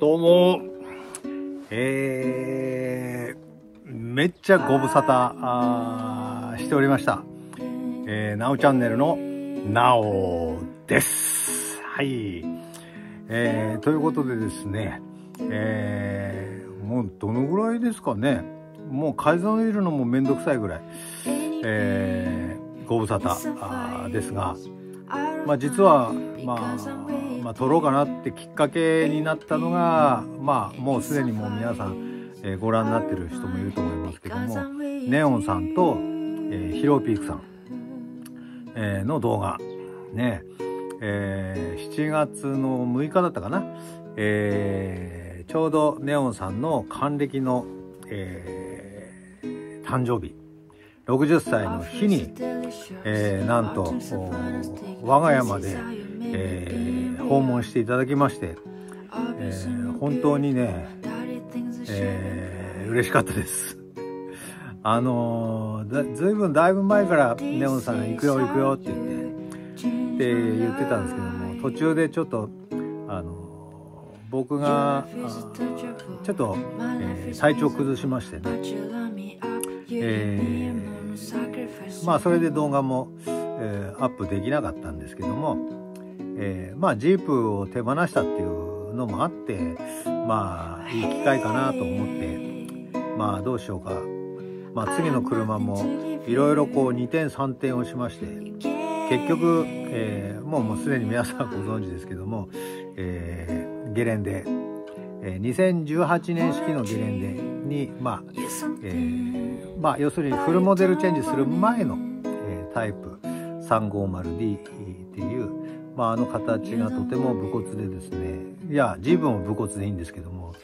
どうも、えー、めっちゃご無沙汰しておりました。えー、なおチャンネルのなおです。はい。えー、ということでですね、えー、もうどのぐらいですかね。もう改ざんをいるのもめんどくさいぐらい、えー、ご無沙汰ですが、まあ実は、まあ、まあ、撮ろうかなってきっかけになったのが、まあ、もうすでにもう皆さん、えーご覧になってる人もいると思いますけども、ネオンさんと、えーヒロピークさん、えーの動画、ね、えー7月の6日だったかな、えーちょうどネオンさんの還暦の、えー誕生日、60歳の日に、えーなんと我が家まで、えー訪問していただきまして、えー本当にね、えー嬉しかったです。あのーずいぶんだいぶ前からネオンさん行くよ行くよって言ってって言ってたんですけども途中でちょっとあの僕がちょっと、えー体調崩しましてね、えーまあそれで動画も、えーアップできなかったんですけども、えーまあジープを手放したっていうのもあってまあいい機会かなと思ってまあどうしようか、まあ、次の車もいろいろこう2点3点をしまして結局、えーもうもうすでに皆さんご存知ですけども、えーゲレンデ、えー2018年式のゲレンデにまあ、えーまあ要するにフルモデルチェンジする前の、えータイプ 350D っていう、まあ、あの形がとても武骨でですねいや自分も武骨でいいんですけども、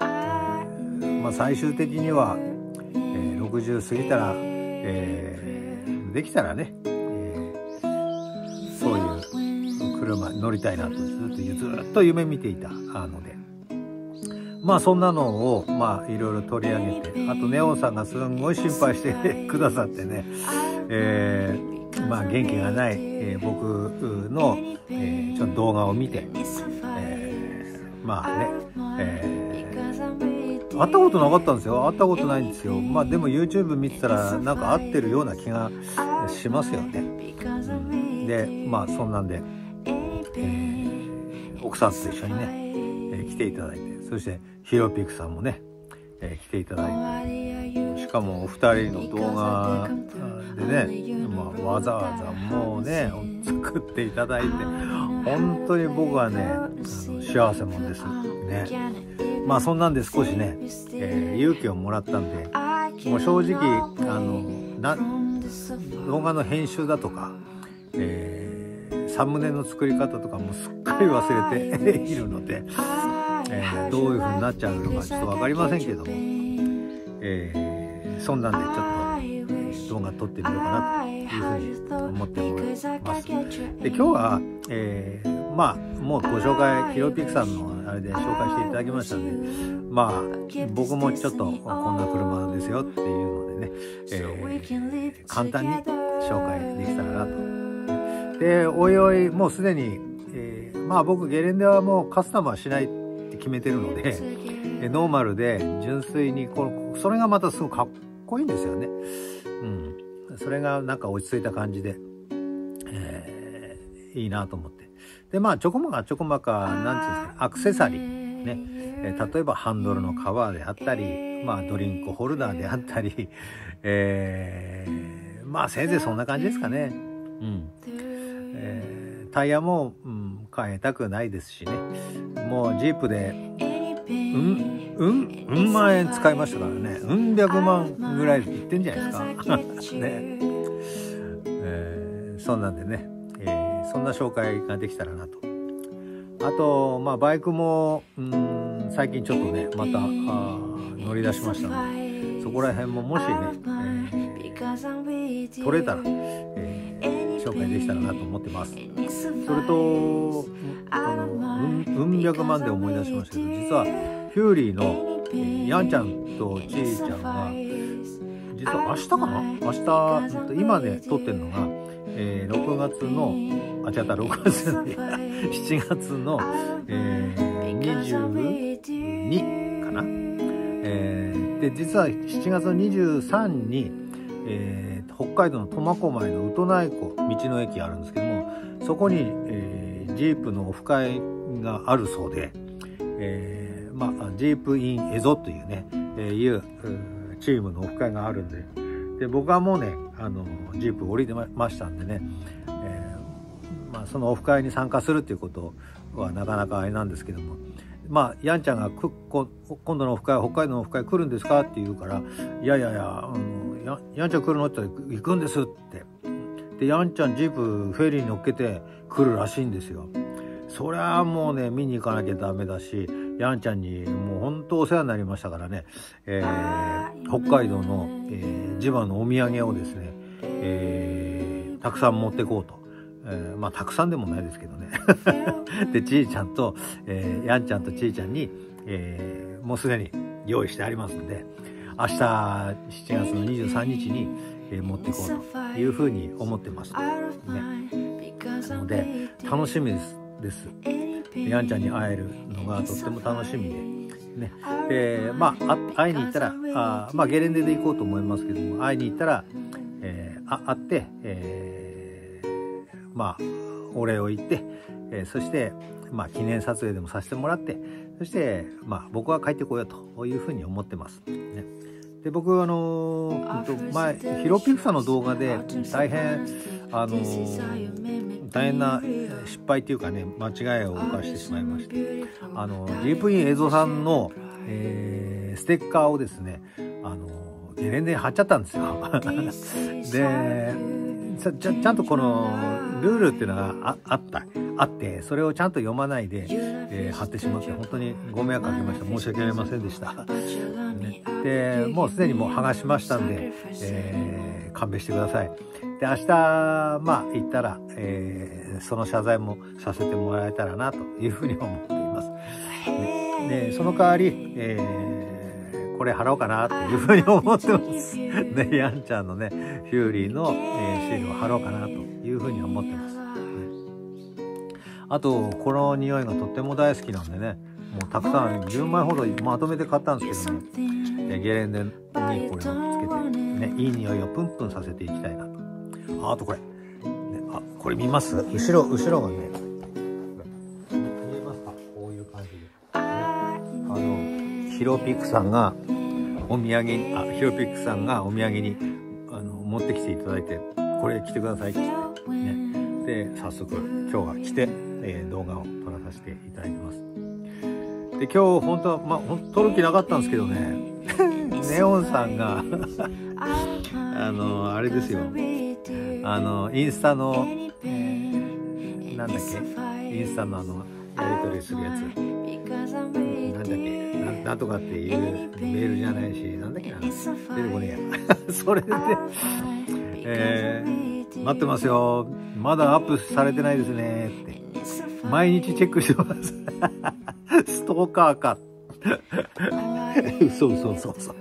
えーまあ、最終的には、えー60過ぎたら、えーできたらね、えーそういう車に乗りたいなとずっとずっと夢見ていたので。まあそんなのをまあいろいろ取り上げてあとネオンさんがすんごい心配してくださってね、えーまあ元気がない、えー僕の、えーちょっと動画を見て、えーまあね、えー会ったことなかったんですよ。会ったことないんですよ。まあでも YouTube 見てたらなんか合ってるような気がしますよね、うん。でまあそんなんで、えー奥さんと一緒にね、えー来ていただいてそしてヒロピクさんもね、えー来ていただいて。しかもお二人の動画でね、まあ、わざわざもうね作っていただいて本当に僕はね幸せもんですね。まあそんなんで少しね、えー勇気をもらったんでもう正直あのな動画の編集だとか、えーサムネの作り方とかもすっかり忘れて いるので、えーどういう風になっちゃうのかちょっと分かりませんけども、えーそんなんでちょっとえー動画撮ってみようかなというふうに思っております。で今日は、えーまあもうご紹介ヒロピクさんのあれで紹介していただきましたんでまあ僕もちょっとこんな車ですよっていうのでね、えー簡単に紹介できたらなと。でおいおいもうすでに、えーまあ僕ゲレンデはもうカスタムはしないって決めてるので、えノーマルで純粋にこのそれがまたすごくかっこいいんですよね。うん、それがなんか落ち着いた感じで、えーいいなと思って。でまあちょこまかちょこまかなんていうんですかアクセサリー。ね、えー例えばハンドルのカバーであったり、まあ、ドリンクホルダーであったり、えーまあせいぜいそんな感じですかね。うん。えータイヤも、うん、変えたくないですしね。もうジープでうん？うん？うん万円使いましたからね。うん百万ぐらいいってんじゃないですか。ね。えーそんなんでね、えーそんな紹介ができたらなと。あとまあバイクもうん最近ちょっとねまた乗り出しましたのでそこら辺ももしね、えー取れたら、えー紹介できたらなと思ってますそれとあのうんうん百万で思い出しましたけど実はフューリーの、えーヤンちゃんとチーちゃんが実は明日かな？明日今ね撮ってるのが、えー6月のあ違った6月じゃない7月の、えー、20 22かな？えー、で、実は7月23に、えー、北海道の苫小牧の宇都内湖道の駅あるんですけども、そこに、えー、ジープのオフ会があるそうで、えー、まあ、ジープインエゾというね、えー、いうチームのオフ会があるんで、で、僕はもうね、あの、ジープ降りてましたんでね、えー、まあ、そのオフ会に参加するっていうことはなかなかあれなんですけども、まあ、やんちゃんがくこ今度のオフ会北海道のオフ会来るんですかって言うから「いやいやいやあのややんちゃん来るの?」って言ったら「行くんです」ってでやんちゃんジープフェリーに乗っけて来るらしいんですよ。そりゃもうね見に行かなきゃダメだしやんちゃんにもう本当お世話になりましたからね、えー、北海道の、えー、地場のお土産をですね、えー、たくさん持ってこうと。えー、まあたくさんでもないですけどね。でちいちゃんと、えー、やんちゃんとちいちゃんに、えー、もうすでに用意してありますんで明日7月の23日に、えー、持っていこうというふうに思ってます、ね、なので楽しみです。ですやんちゃんに会えるのがとっても楽しみでね。でまあ会いに行ったらあまあゲレンデで行こうと思いますけども会いに行ったら、えー、あ会って、えーまあ、お礼を言って、えー、そして、まあ、記念撮影でもさせてもらって、そして、まあ、僕は帰ってこようというふうに思ってます。ね、で、僕、あのー、前、ヒロピクサの動画で大変、あのー、大変な失敗っていうかね、間違いを犯してしまいまして、あの、ディープイン映像さんの、えー、ステッカーをですね、あの、ゲレンデに貼っちゃったんですよ。で、ちゃちゃんとこのルールっていうのがああったあってそれをちゃんと読まないで、えー、貼ってしまって本当にご迷惑かけました。申し訳ありませんでした、ね、でもうすでにもう剥がしましたんで、えー、勘弁してください。で明日まあ行ったら、えー、その謝罪もさせてもらえたらなというふうに思っています、でその代わり、えーこれ払おうかなというふうに思ってます。ね、やんちゃんのね、フューリーの、えー、シールを貼ろうかなというふうに思ってます。ね、あと、この匂いがとっても大好きなんでね、もうたくさん10枚ほどまとめて買ったんですけどね、えゲレンデにこれをつけて、ね、いい匂いをプンプンさせていきたいなと。あ、あとこれ。ね、あ、これ見ます？後ろ、後ろがね、見えますか？こういう感じで。あの、ヒロピクさんがお土産にあヒロピックさんがお土産にあの持ってきていただいてこれ着てくださいって。言って、ね、で早速今日は来て、えー、動画を撮らさせていただいてます。で今日本当はまあ撮る気なかったんですけどねネオンさんがあのあれですよあのインスタの、えー、なんだっけ？インスタのあのやり取りするやつなんだっけ？なんとかっていうメールじゃないし、なんだっけ？な、出てこねえや。それで、えー、待ってますよ。まだアップされてないですね。って。毎日チェックしてます。ストーカーか。そうそうそうそう。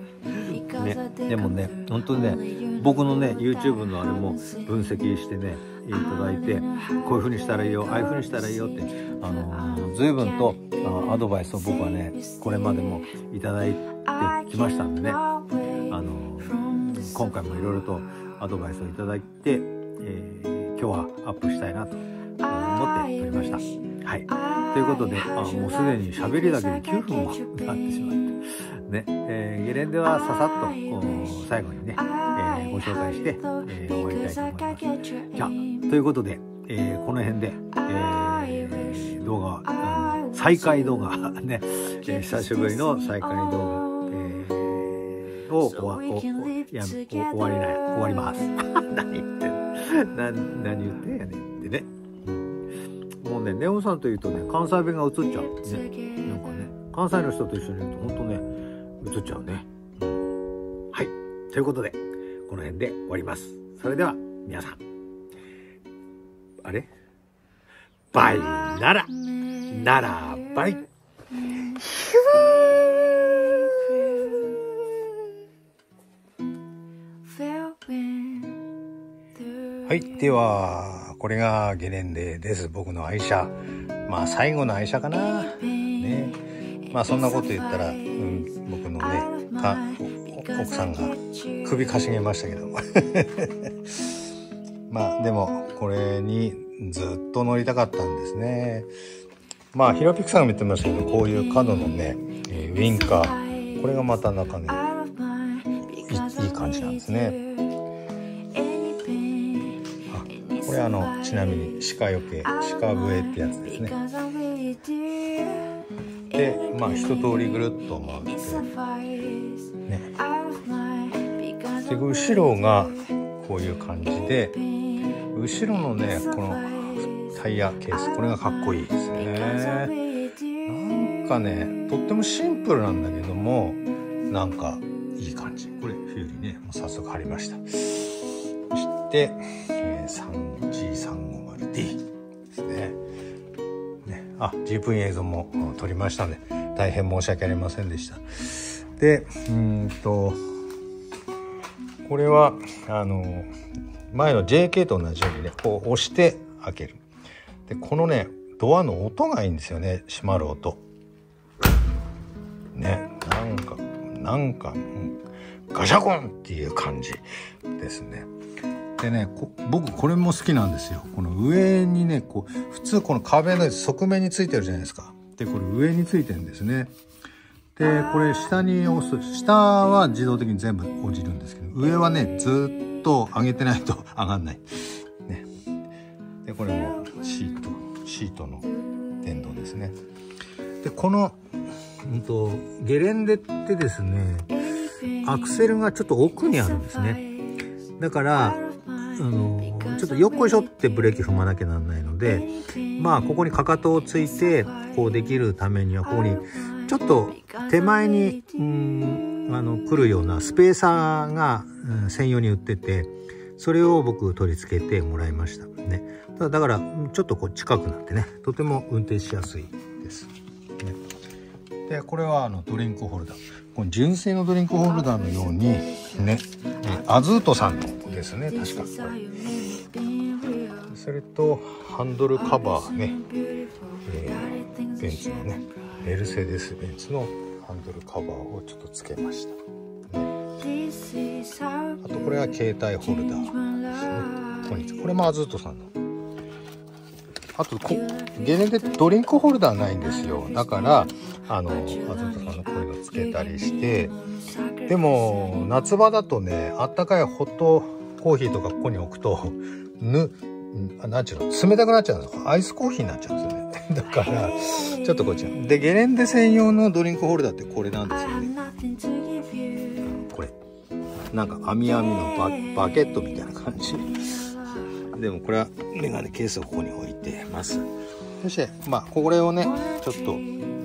ね、でもね、本当にね、僕のね、YouTube のあれも分析してね、いただいて、こういう風にしたらいいよ、ああいう風にしたらいいよって、あのー、随分とアドバイスを僕はね、これまでもいただいてきましたんでね、あのー、今回もいろいろとアドバイスをいただいて、えー、今日はアップしたいなと思っておりました。はい。ということで、あもうすでに喋りだけで9分もなってしまって、ね、えー、ゲレンデはささっと最後にね、えー、ご紹介して、えー、終わりたいと思います。じゃあ、ということで、えー、この辺で、えー、動画、うん、再開動画ね、えー、久しぶりの再開動画、えー、を終わおや終わりない終わります。何言ってん 何何言ってんやねんってね。もうね、ネオンさんというとね、関西弁が映っちゃう。ね。なんかね、関西の人と一緒にいると本当ね、映っちゃうね。はい。ということで、この辺で終わります。それでは、皆さん。あれ？バイなら、ならバイ。はい。では、これがゲレンデです。僕の愛車。まあ、最後の愛車かな。ね。まあそんなこと言ったら、うん、僕のねか奥さんが首かしげましたけど。まあでもこれにずっと乗りたかったんですね。まあヒロピクさんが見てましたけどこういう角のね、えー、ウィンカー。これがまた中ねいい感じなんですね。あこれあのちなみに鹿よけ鹿笛ってやつですね。でまあ一通りぐるっと回って。ね。で後ろがこういう感じで後ろのねこのタイヤケースこれがかっこいいですね。なんかねとってもシンプルなんだけどもなんかいい感じ。これフューリーねもう早速貼りました。そして、えー、3G350D あ10分映像も撮りましたので大変申し訳ありませんでした。でうんとこれはあの前の JK と同じようにねこう押して開ける。でこのねドアの音がいいんですよね閉まる音。ねなんかなんか、うん、ガシャコンっていう感じですね。でね僕これも好きなんですよこの上にねこう普通この壁の側面についてるじゃないですかでこれ上についてるんですねでこれ下に押す下は自動的に全部落ちるんですけど上はねずっと上げてないと 上がんない。ね、でこれもシートシートの電動ですね。でこの、うんと、ゲレンデってですねアクセルがちょっと奥にあるんですね。だからあのちょっとよっこいしょってブレーキ踏まなきゃなんないのでまあここにかかとをついてこうできるためにはここにちょっと手前にうんあの来るようなスペーサーが、うん、専用に売っててそれを僕取り付けてもらいましたね。だからちょっとこう近くなってねとても運転しやすいです、ね、でこれはあのドリンクホルダー。この純正のドリンクホルダーのようにねアズートさんのですね確か。それとハンドルカバーね、えー、ベンツのねメルセデス・ベンツのハンドルカバーをちょっとつけました、ね、あとこれは携帯ホルダーですね。これもアズートさんの。あとこゲネでドリンクホルダーないんですよ。だからあのアズートさんのこういうのつけたりして。でも夏場だとねあったかいホットコーヒーとかここに置くとぬなんちゅうの？冷たくなっちゃうんですアイスコーヒーになっちゃうんですよね だから、ちょっとこっちで、ゲレンデ専用のドリンクホルダーってこれなんですよね。これ。なんか網網のババケットみたいな感じ。でもこれはメガネケースをここに置いてます。そして、まあ、これをね、ちょっと、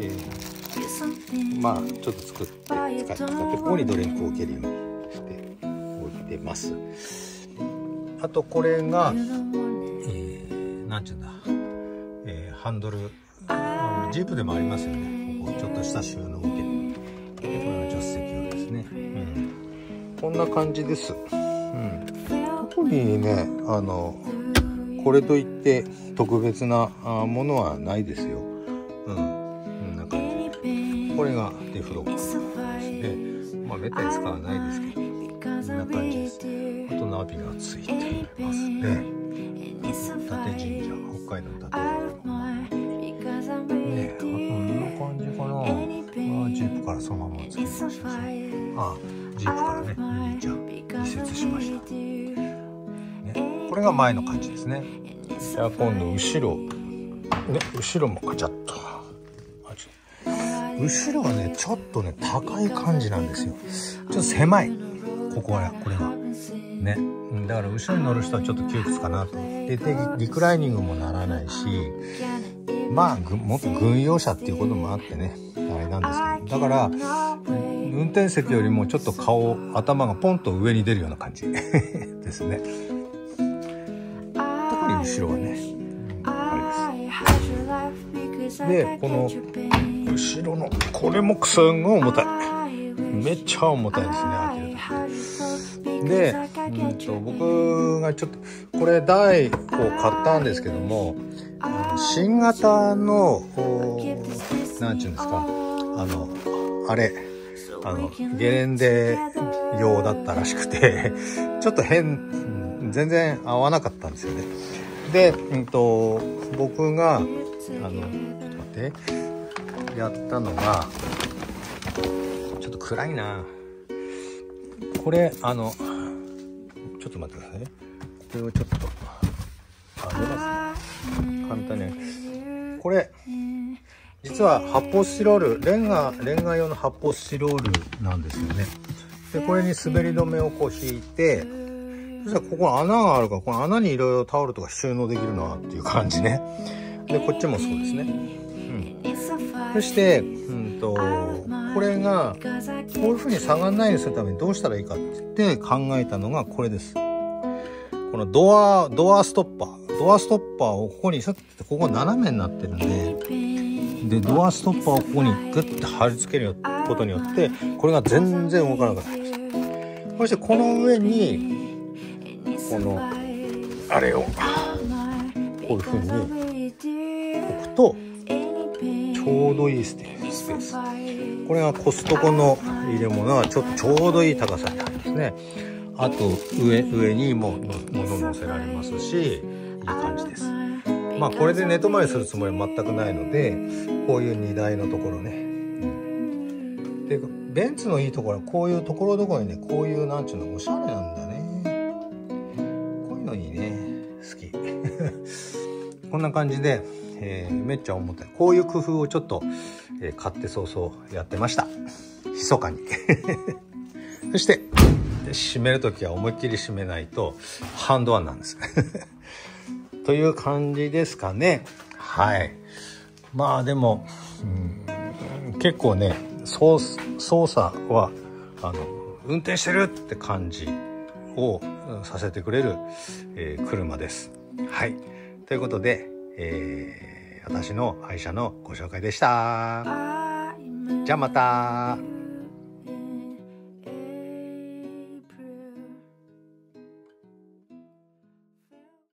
えー、まあ、ちょっと作って、使って、使って、ここにドリンクを置けるようにして置いてます。あと、これが、えー、なんちゅうんだ。ハンドル。ジープでもありますよね。ここちょっとした収納受けでこれが助手席用ですね、うん、こんな感じです、うん、特にねあのこれといって特別なものはないですよ。うん。こんな感じ。これがデフロックですね。まあめったに使わないですけど。こんな感じですナビがついてます。ね伊達神社北海道の伊達からそのままつけましたしああジープからね。ミニちゃん。移設しました、ね、これが前の感じですね。じゃあ今度後ろ。ね後ろもカチャッと。後ろはねちょっとね高い感じなんですよ。ちょっと狭い。ここはこれはね。だから後ろに乗る人はちょっと窮屈かなと。でリクライニングもならないしまあもっと軍用車っていうこともあってねあれなんですけど。だから運転席よりもちょっと顔頭がポンと上に出るような感じ ですね。特に後ろはね、うん、あれです。でこの後ろのこれもすんごい重たい。めっちゃ重たいですね開けるとで、うんと、僕がちょっとこれ台を買ったんですけども新型の何て言うんですかあのあれあのゲレンデ用だったらしくて ちょっと変全然合わなかったんですよね。で、うんと、僕があのちょっと待ってやったのがちょっと暗いな。これあのちょっと待ってくださいね。これをちょっと。あ出ますね簡単に。これ実は発泡スチロールレンガレンガ用の発泡スチロールなんですよね。でこれに滑り止めをこう引いてそしたらここ穴があるからこの穴にいろいろタオルとか収納できるなっていう感じね。でこっちもそうですね、うん、そしてうんとこれがこういう風に下がらないようにするためにどうしたらいいかってって考えたのがこれです。このドアドアストッパー。ドアストッパーをここにさってここ斜めになってるんででドアストッパーをここにグッて貼り付けることによってこれが全然動かなくなりましたそしてこの上にこのあれをこういうふうに置くとちょうどいいスペースこれがコストコの入れ物はちょっとちょうどいい高さにありますね。あと上上にも物乗せられますしいい感じです。まあこれで寝泊まりするつもりは全くないのでこういう荷台のところね、でベンツのいいところはこういうところどころにねこういうなんちゅうのおしゃれなんだね。こういうのいいね。好き。こんな感じで、えー、めっちゃ思ったこういう工夫をちょっと、えー、買って早々やってました密かに そして閉める時は思いっきり閉めないとハンドワンなんです という感じですかね。はい。まあでも、うん、結構ね操作はあの運転してるって感じをさせてくれる、えー、車です。はい。ということで、えー、私の愛車のご紹介でした。じゃあまた。